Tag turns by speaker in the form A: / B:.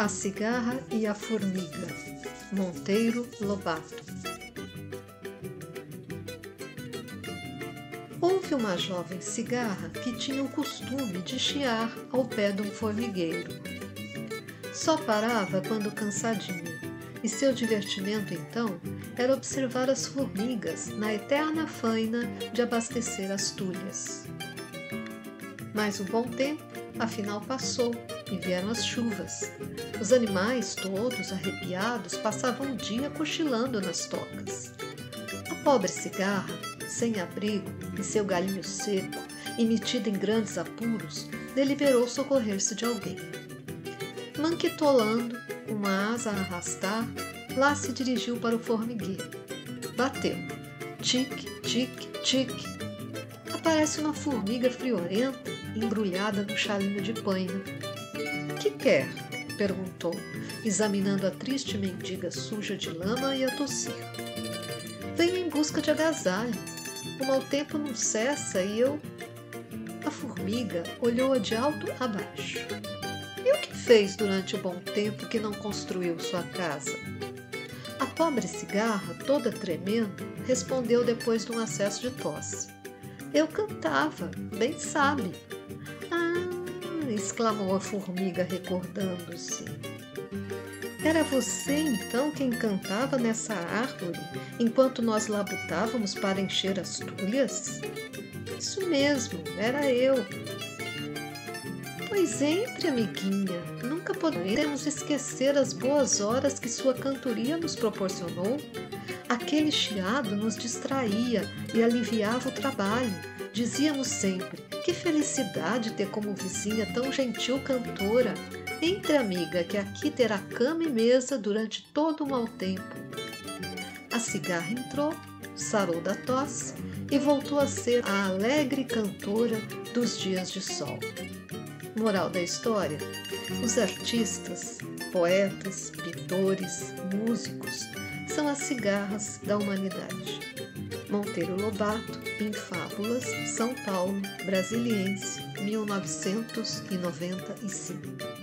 A: A Cigarra e a Formiga, Monteiro Lobato. Houve uma jovem cigarra que tinha o costume de chiar ao pé de um formigueiro. Só parava quando cansadinha, e seu divertimento então era observar as formigas na eterna faina de abastecer as tulhas. Mas o bom tempo, afinal, passou e vieram as chuvas. Os animais, todos arrepiados, passavam o dia cochilando nas tocas. A pobre cigarra, sem abrigo e seu galinho seco e em grandes apuros, deliberou socorrer-se de alguém. Manquitolando, uma asa a arrastar, lá se dirigiu para o formigueiro. Bateu. Tic, tic, tic. Aparece uma formiga friorenta embrulhada no chalinho de paina que quer? perguntou, examinando a triste mendiga suja de lama e a tossir. Venho em busca de agasalho. O mau tempo não cessa e eu. A formiga olhou-a de alto a baixo. E o que fez durante o bom tempo que não construiu sua casa? A pobre cigarra, toda tremendo, respondeu depois de um acesso de tosse. Eu cantava, bem sabe exclamou a formiga, recordando-se. Era você então quem cantava nessa árvore enquanto nós labutávamos para encher as tulhas? Isso mesmo, era eu. Pois entre, amiguinha, nunca podemos esquecer as boas horas que sua cantoria nos proporcionou. Aquele chiado nos distraía e aliviava o trabalho. Dizíamos sempre: que felicidade ter como vizinha tão gentil cantora. Entre, amiga, que aqui terá cama e mesa durante todo o mau tempo. A cigarra entrou, sarou da tosse e voltou a ser a alegre cantora dos dias de sol. Moral da história: os artistas, poetas, pintores, músicos são as cigarras da humanidade. Monteiro Lobato, em Fábulas, São Paulo, Brasiliense, 1995.